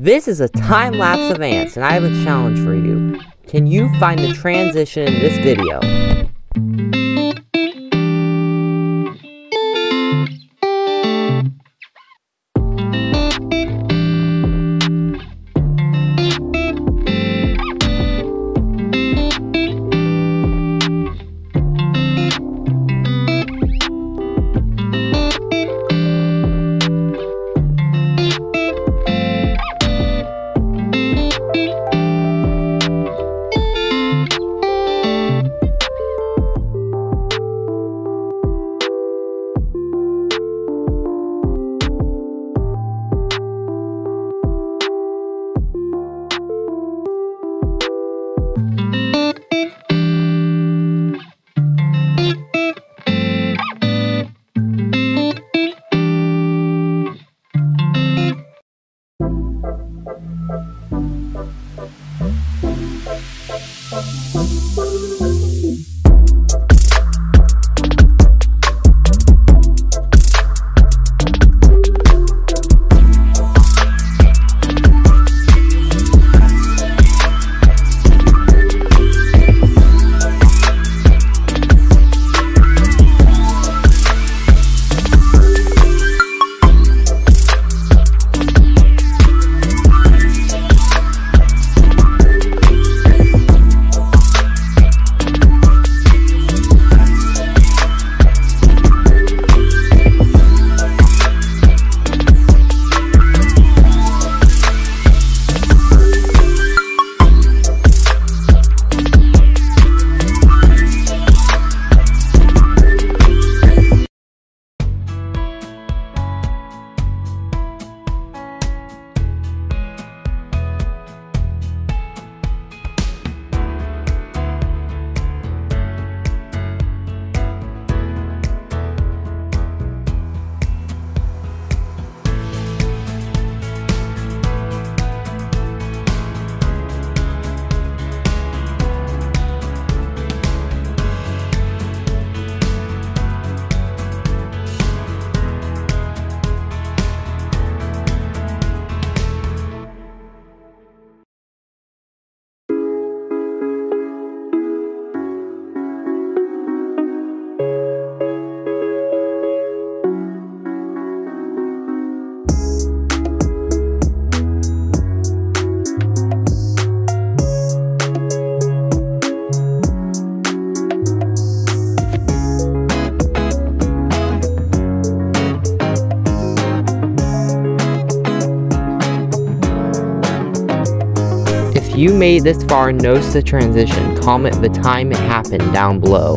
This is a time lapse of ants, and I have a challenge for you. Can you find the transition in this video? You made this far and the transition, comment the time it happened down below.